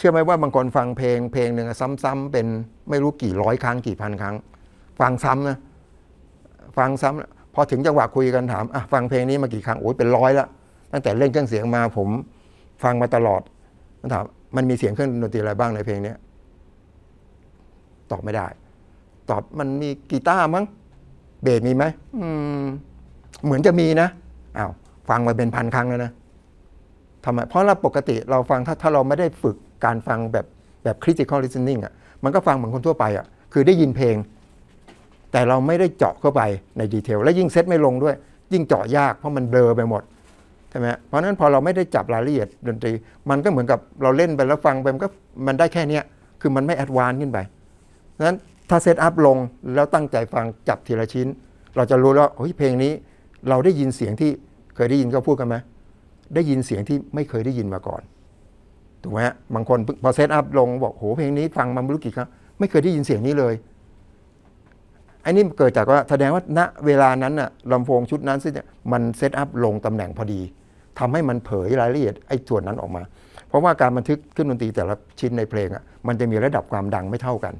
เชื่อไหมว่าบางคนฟังเพลง เพลงหนึ่งซ้ำๆเป็นไม่รู้กี่ร้อยครั้งกี่พันครั้ง ฟังซ้ำนะฟังซ้ำพอถึงจังหวะคุยกันถามอะฟังเพลงนี้มากี่ครั้งโอ้ยเป็นร้อยแล้วตั้งแต่เล่นเครื่องเสียงมาผมฟังมาตลอดมันถามมันมีเสียงเครื่องดนตรีอะไรบ้างในเพลงเนี้ตอบไม่ได้ ตอบมันมีกีตาร์มั้งเบสมีไหมอืม เหมือนจะมีนะอ้าวฟังมาเป็นพันครั้งแล้วนะทำไมเพราะเราปกติเราฟังถ้าถ้าเราไม่ได้ฝึก การฟังแบบแบบ critical listening อะมันก็ฟังเหมือนคนทั่วไปอะคือได้ยินเพลง แต่เราไม่ได้เจาะเข้าไปใน detail และยิ่งเซตไม่ลงด้วย ยิ่งเจาะยากเพราะมันเบลอไปหมดใช่ไหมเพราะนั้นพอเราไม่ได้จับรายละเอียดดนตรี มันก็เหมือนกับเราเล่นไปแล้วฟังไปมันก็มันได้แค่เนี้ยคือมันไม่ advance ขึ้นไปนั้นถ้า setup ลงแล้วตั้งใจฟังจับทีละชิ้น เราจะรู้แล้วเฮ้ยเพลงนี้ เราได้ยินเสียงที่เคยได้ยินเขาพูดกันไหมได้ยินเสียงที่ไม่เคยได้ยินมาก่อน ถูกไหมฮะบางคนพอ setup ลงบอกโหเพลงนี้ฟังมาไม่รู้กี่ครั้งไม่เคยได้ยินเสียงนี้เลยไอ้นี่เกิดจากว่าแสดงว่าณเวลานั้นน่ะลำโพงชุดนั้นซึ่งมัน setup ลงตำแหน่งพอดีทำให้มันเผยรายละเอียดไอ้ส่วนนั้นออกมา เพราะว่าการบันทึกขึ้นดนตรีแต่ละชิ้นในเพลงอะมันจะมีระดับความดังไม่เท่ากัน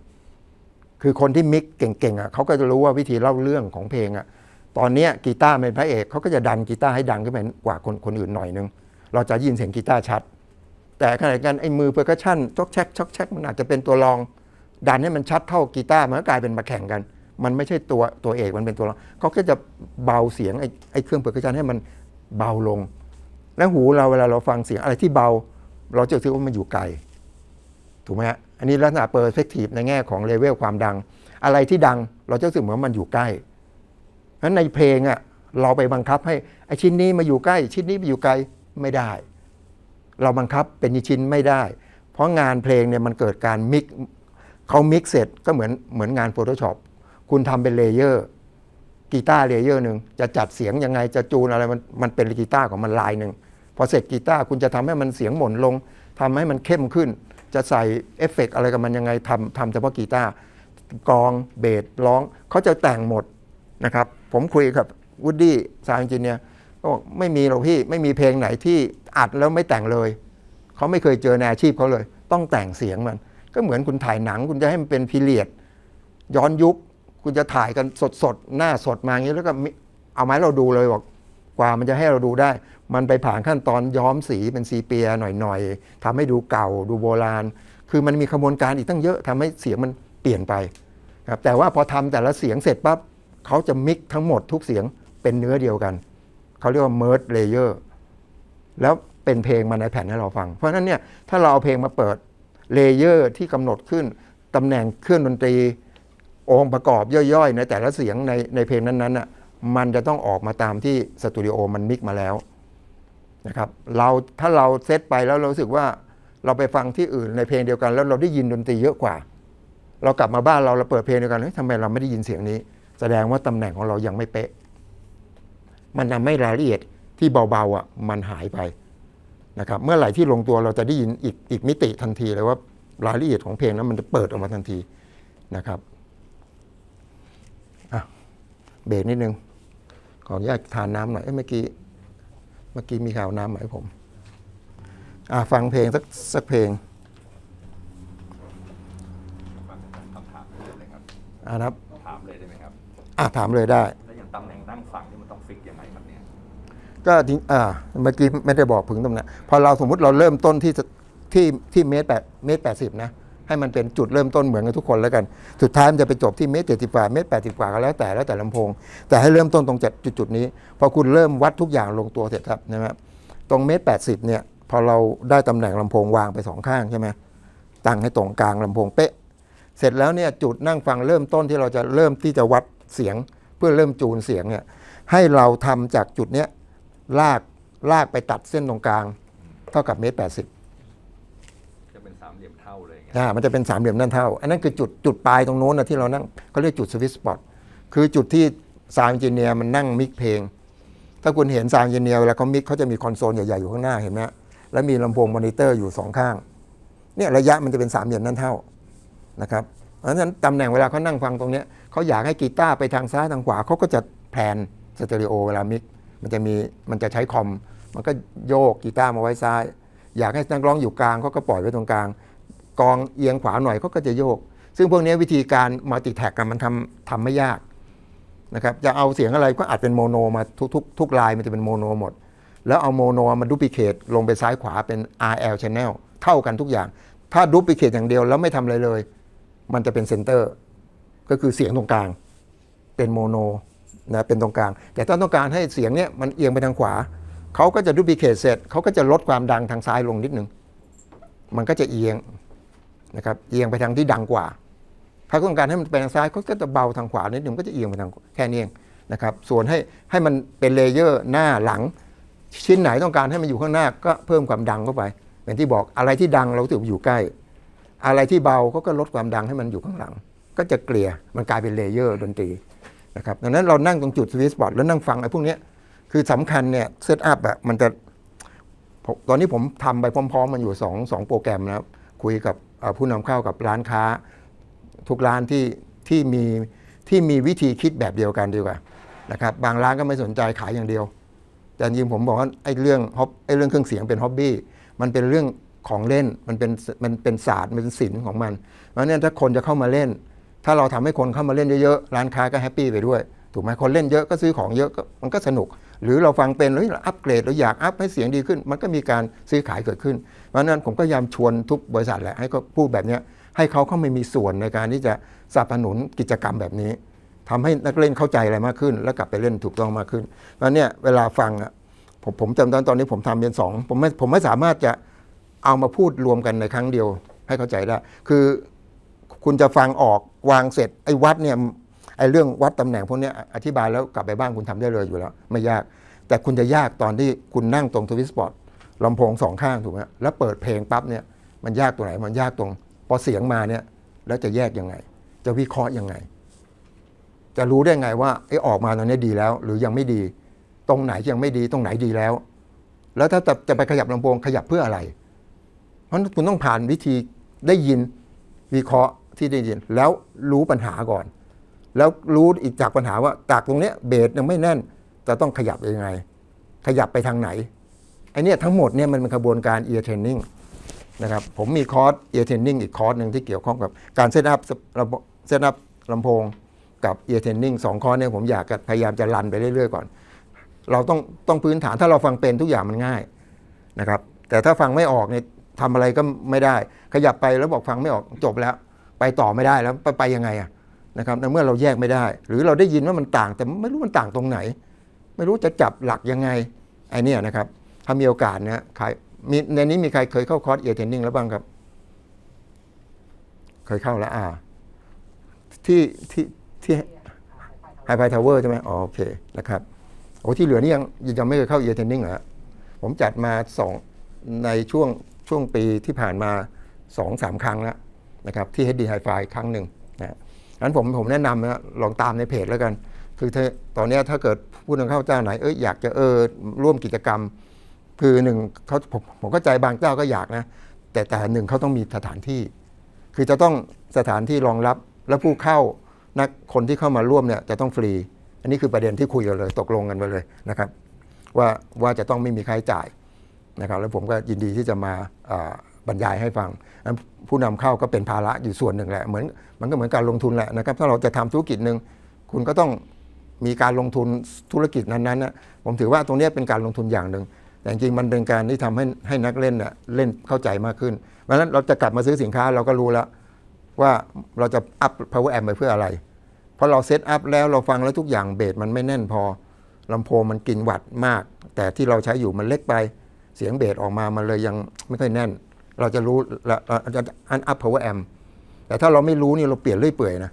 คือคนที่ mix เก่งๆอะเขาก็จะรู้ว่าวิธีเล่าเรื่องของเพลงอะตอนนี้กีตาร์เป็นพระเอกเขาก็จะดันกีตาร์ให้ดังขึ้นไปกว่าคนคนอื่นหน่อยนึง เราจะยินเสียงกีตาร์ชัด แต่ขณะเดียวกันไอ้มือ percussion ช็อกแช็กช็อกแช็กมันอาจจะเป็นตัวรอง ดันให้มันชัดเท่ากีตาร์มันก็กลายเป็นมาแข่งกัน มันไม่ใช่ตัวตัวเอกมันเป็นตัวรองเขาก็จะเบาเสียงไอ้ไอ้เครื่อง percussion ให้มันเบาลง แล้วหูเราเวลาเราฟังเสียงอะไรที่เบา เราจะรู้สึกว่ามันอยู่ไกลถูกไหมฮะอันนี้ลักษณะ perspective ในแง่ของ level ความดัง อะไรที่ดังเราจะรู้สึกเหมือนมันอยู่ใกล้เพราะฉะนั้นในเพลงอะเราไปบังคับให้ไอ้ชิ้นนี้มาอยู่ใกล้ ชิ้นนี้มาอยู่ไกลไม่ได้ เราบังคับเป็นชิ้นไม่ได้ เพราะงานเพลงเนี่ยมันเกิดการ mix เขา mix เสร็จก็เหมือนเหมือนงาน Photoshop คุณทำเป็น layer กีตาร์ layer หนึ่งจะจัดเสียงยังไงจะจูนอะไรมันมันเป็นกีตาร์ของมันลายหนึ่งพอเสร็จกีตาร์คุณจะทำให้มันเสียงหม่นลงทำให้มันเข้มขึ้น จะใส่เอฟเฟกต์อะไรกับมันยังไงทำทำเฉพาะกีตาร์กลองเบสร้องเขาจะแต่งหมดนะครับ ผมคุยกับวูดดี้ sound engineer เนี่ยก็บอกไม่มีหรอกพี่ไม่มีเพลงไหนที่ อัดแล้วไม่แต่งเลย เขาไม่เคยเจอในอาชีพเขาเลย ต้องแต่งเสียงมัน ก็เหมือนคุณถ่ายหนัง คุณจะให้มันเป็น period ย้อนยุค คุณจะถ่ายกันสดๆหน้าสดมาอย่างนี้แล้วก็มิเอาไม้เราดูเลยบอกกว่ามันจะให้เราดูได้ มันไปผ่านขั้นตอนย้อมสีเป็น sepia หน่อยๆทำให้ดูเก่าดูโบราณ คือมันมีขบวนการอีกตั้งเยอะทำให้เสียงมันเปลี่ยนไปครับแต่ว่าพอทำแต่ละเสียงเสร็จปั๊บเขาจะ mix ทั้งหมดทุกเสียงเป็นเนื้อเดียวกัน เขาเรียกว่า merge layer แล้วเป็นเพลงมาในแผ่นให้เราฟัง เพราะฉะนั้นเนี่ยถ้าเราเอาเพลงมาเปิด layer ที่กำหนดขึ้นตำแหน่งเครื่องดนตรี องค์ประกอบย่อยๆ ในแต่ละเสียงในในเพลงนั้นๆน่ะมันจะต้องออกมาตามที่สตูดิโอมันมิกมาแล้วนะครับเราถ้าเราเซตไปแล้วเราสึกว่าเราไปฟังที่อื่นในเพลงเดียวกัน แล้วเราได้ยินดนตรีเยอะกว่า เรากลับมาบ้านเราเราเปิดเพลงเดียวกันเฮ้ยทำไมเราไม่ได้ยินเสียงนี้ แสดงว่าตำแหน่งของเรายังไม่เป๊ะ มันทำให้รายละเอียด ที่เบาๆอะมันหายไปนะครับเมื่อไหร่ที่ลงตัวเราจะได้ยินอีกอีกมิติทันทีเลยว่ารายละเอียดของเพลงนั้นมันจะเปิดออกมาทันทีนะครับอะเบรกนิดนึงขออนุญาตทานน้ำหน่อยเอ้ยเมื่อกี้เมื่อกี้มีข่าวน้ำไหมผมอะฟังเพลงสักสักเพลงคำถามเลยเลยครับอะนะครับถามเลยได้ไหมครับอะถามเลยได้แล้วอย่างตำแหน่งนั่งฟังนี่มันต้องฟิกยังไงครับเนี่ย ก็ทิ้งอ่าเมื่อกี้ไม่ได้บอกถึงตรงนั้นพอเราสมมุติเราเริ่มต้นที่ที่ที่เมตรแปดเมตรแปดสิบนะให้มันเป็นจุดเริ่มต้นเหมือนกันทุกคนแล้วกัน สุดท้ายมันจะไปจบที่เมตรเจ็ดสิบกว่าเมตรแปดสิบกว่าก็แล้วแต่แล้วแต่ลำโพง แต่ให้เริ่มต้นตรงจุดจุดนี้ พอคุณเริ่มวัดทุกอย่างลงตัวเสร็จครับนะครับตรงเมตรแปดสิบเนี่ยพอเราได้ตำแหน่งลำโพงวางไปสองข้างใช่ไหมตั้งให้ตรงกลางลำโพงเป๊ะ เสร็จแล้วเนี่ยจุดนั่งฟังเริ่มต้นที่เราจะเริ่มที่จะวัดเสียง เพื่อเริ่มจูนเสียงเนี่ยให้เราทำจากจุดเนี้ย ลากลากไปตัดเส้นตรงกลาง เท่ากับเมตรแปดสิบจะเป็นสามเหลี่ยมเท่าเลยอย่างเงี้ยอ่ามันจะเป็นสามเหลี่ยมด้านเท่า อันนั้นคือจุดจุดปลายตรงโน้นนะที่เรานั่งเขาเรียกจุด sweet spot คือจุดที่ sound engineer มันนั่ง mix เพลง ถ้าคุณเห็น sound engineer เวลาเขา mix เขาจะมีคอนโซลใหญ่ๆอยู่ข้างหน้าเห็นไหมฮะแล้วมีลำโพงมอนิเตอร์อยู่สองข้างเนี่ยระยะมันจะเป็นสามเหลี่ยมด้านเท่านะครับเพราะฉะนั้นตำแหน่งเวลาเขานั่งฟังตรงเนี้ยเขาอยากให้กีตาร์ไปทางซ้ายทางขวาเขาก็จะpan stereo เวลา mix มันจะมีมันจะใช้คอม มันก็โยกกีตาร์มาไว้ซ้าย อยากให้นักร้องอยู่กลางเขาก็ปล่อยไว้ตรงกลาง กลองเอียงขวาหน่อยเขาก็จะโยก ซึ่งพวกนี้วิธีการ multitrack กันมันทำทำไม่ยากนะครับจะเอาเสียงอะไรก็อาจเป็น mono มาทุกทุกทุกลายมันจะเป็น mono หมด แล้วเอา mono มา duplicate ลงไปซ้ายขวาเป็น RL channel เท่ากันทุกอย่าง ถ้า duplicate อย่างเดียวแล้วไม่ทำอะไรเลย มันจะเป็น center ก็คือเสียงตรงกลาง เป็น mono นะเป็นตรงกลาง แต่ถ้าต้องการให้เสียงเนี้ยมันเอียงไปทางขวา เขาก็จะ duplicate เสร็จเขาก็จะลดความดังทางซ้ายลงนิดนึง มันก็จะเอียงนะครับเอียงไปทางที่ดังกว่า ถ้าต้องการให้มันไปทางซ้ายเขาก็จะเบาทางขวานิดนึงก็จะเอียงไปทางแค่นี้เองนะครับ ส่วนให้ให้มันเป็น layer หน้าหลัง ชิ้นไหนต้องการให้มันอยู่ข้างหน้าก็เพิ่มความดังเข้าไป อย่างที่บอกอะไรที่ดังเราคืออยู่ใกล้ อะไรที่เบาเขาก็ลดความดังให้มันอยู่ข้างหลัง ก็จะเกลี่ยมันกลายเป็น layer ดนตรี นะครับดังนั้นเรานั่งตรงจุด sweet spot แล้วนั่งฟังไอ้พวกนี้คือสำคัญเนี่ย setup อะมันจะตอนนี้ผมทำไปพร้อม ๆ มันอยู่สองสองโปรแกรมนะครับ คุยกับผู้นำเข้ากับร้านค้า ทุกร้านที่ที่มีที่มีวิธีคิดแบบเดียวกันดีกว่านะครับบางร้านก็ไม่สนใจขายอย่างเดียว แต่จริงผมบอกว่าไอ้เรื่องฮอบไอ้เรื่องเครื่องเสียงเป็นฮ็อบบี้มันเป็นเรื่องของเล่นมันเป็นมันเป็นศาสตร์มันเป็นศิลป์ของมันเพราะฉะนั้นถ้าคนจะเข้ามาเล่น ถ้าเราทำให้คนเข้ามาเล่นเยอะๆ ร้านค้าก็แฮปปี้ไปด้วย ถูกไหมคนเล่นเยอะก็ซื้อของเยอะก็มันก็สนุก หรือเราฟังเป็นแล้วเราอัปเกรดเราอยากอัพให้เสียงดีขึ้น มันก็มีการซื้อขายเกิดขึ้น เพราะนั้นผมก็ยามชวนทุกบริษัทแหละให้เขาพูดแบบนี้ให้เขาเข้ามามีส่วนในการที่จะสนับสนุนกิจกรรมแบบนี้ทำให้นักเล่นเข้าใจอะไรมากขึ้น แล้วกลับไปเล่นถูกต้องมากขึ้นเพราะเนี่ยเวลาฟังอะผมผมจำตอนตอนนี้ผมทำเป็นสองผมไม่ผมไม่สามารถจะเอามาพูดรวมกันในครั้งเดียวให้เข้าใจได้ คือ คุณจะฟังออกวางเสร็จไอ้วัดเนี่ยไอ้เรื่องวัดตำแหน่งพวกนี้อธิบายแล้วกลับไปบ้านคุณทำได้เลยอยู่แล้ว ไม่ยาก แต่คุณจะยากตอนที่คุณนั่งตรง sweet spot ลำโพงสองข้างถูกไหมแล้วเปิดเพลงปั๊บเนี่ยมันยากตรงไหนมันยากตรง พอเสียงมาเนี่ยแล้วจะแยกยังไง จะวิเคราะห์ยังไง จะรู้ได้ไงว่าไอ้ออกมาตรงนี้ดีแล้ว หรือยังไม่ดี ตรงไหนยังไม่ดีตรงไหนดีแล้ว แล้วถ้าจะจะไปขยับลำโพงขยับเพื่ออะไร เพราะคุณต้องผ่านวิธีได้ยินวิเคราะห์ ที่ได้ยินแล้วรู้ปัญหาก่อน แล้วรู้อีกจากปัญหาว่าจากตรงเนี้ยเบสยังไม่แน่นจะต้องขยับยังไง ขยับไปทางไหนไอเนี่ยทั้งหมดเนี่ยมันเป็นกระบวนการ ear training นะครับผมมีคอร์ส ear training อีกคอร์สหนึ่งที่เกี่ยวข้องกับการ set up set up ลำโพงกับ ear training สองคอร์สเนี่ยผมอยากพยายามจะ run ไปเรื่อยๆ ก่อน เราต้องต้องพื้นฐานถ้าเราฟังเป็นทุกอย่างมันง่ายนะครับแต่ถ้าฟังไม่ออกเนี่ยทำอะไรก็ไม่ได้ ขยับไปแล้วบอกฟังไม่ออกจบแล้ว ไปต่อไม่ได้แล้วไปไปยังไงอะนะครับในเมื่อเราแยกไม่ได้ หรือเราได้ยินว่ามันต่าง แต่ไม่รู้มันต่างตรงไหน ไม่รู้จะจับหลักยังไงไอเนี่ยนะครับ ถ้ามีโอกาสเนี่ยใครมีในนี้มีใครเคยเข้าคอร์ส ear training แล้วบ้างครับ เคยเข้าแล้วอ่า ที่ที่ที่ Hi-Fi Tower ใช่ไหมอ๋อโอเคนะครับโอ้ที่เหลือนี่ยังยังไม่เคยเข้า ear training เหรอผมจัดมาสองในช่วงช่วงปีที่ผ่านมาสองสามครั้งแล้ว นะครับที่ HD Hi-Fi ครั้งหนึ่งนะงั้นผมผมแนะนำนะลองตามในเพจแล้วกัน คือตอนนี้ถ้าเกิดผู้นำเข้าเจ้าไหนเอ้ยอยากจะเออร่วมกิจกรรม คือหนึ่งเขาผมผมก็ใจบางเจ้าก็อยากนะแต่แต่หนึ่งเขาต้องมีสถานที่ คือจะต้องสถานที่รองรับและผู้เข้านักคนที่เข้ามาร่วมเนี่ยจะต้องฟรี อันนี้คือประเด็นที่คุยกันเลยตกลงกันไปเลยนะครับ ว่าว่าจะต้องไม่มีค่าใช้จ่ายนะครับ แล้วผมก็ยินดีที่จะมา บรรยายให้ฟัง ผู้นำเข้าก็เป็นภาระอยู่ส่วนหนึ่งแหละเหมือนมันก็เหมือนการลงทุนแหละนะครับ ถ้าเราจะทำธุรกิจหนึ่งคุณก็ต้องมีการลงทุนธุรกิจนั้นๆนะผมถือว่าตรงนี้เป็นการลงทุนอย่างหนึ่งแต่จริงมันเป็นการที่ทำให้ให้นักเล่นเน่ยเล่นเข้าใจมากขึ้นเพราะฉะนั้นเราจะกลับมาซื้อสินค้าเราก็รู้แล้วว่าเราจะอัพ power amp ไปเพื่ออะไร เพราะเราเซตอัพแล้วเราฟังแล้วทุกอย่างเบสมันไม่แน่นพอลำโพงมันกินวัตต์มาก แต่ที่เราใช้อยู่มันเล็กไป เสียงเบสออกมามันเลยยังไม่ค่อยแน่น เราจะรู้เราจะอันอัพ power amp แต่ถ้าเราไม่รู้นี่เราเปลี่ยนเรื่อยเปื่อยนะ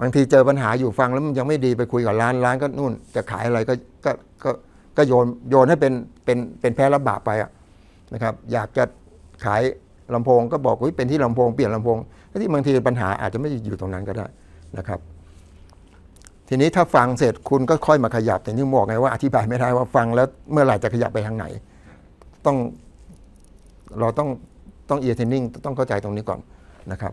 บางทีเจอปัญหาอยู่ฟังแล้วมันยังไม่ดีไปคุยกับร้านร้านก็นู่น จะขายอะไรก็ก็ก็ก็โยนโยนให้เป็นเป็นเป็นแพ้รับบาปไปอะนะครับ อยากจะขายลำโพงก็บอกว่าเป็นที่ลำโพงเปลี่ยนลำโพงที่บางทีปัญหาอาจจะไม่อยู่ตรงนั้นก็ได้นะครับ ทีนี้ถ้าฟังเสร็จคุณก็ค่อยมาขยับอย่างที่บอกไงว่าอธิบายไม่ได้ว่าฟังแล้วเมื่อไหร่จะขยับไปทางไหน ต้อง เราต้องต้องเอียร์เทนนิ่งต้องเข้าใจตรงนี้ก่อนนะครับ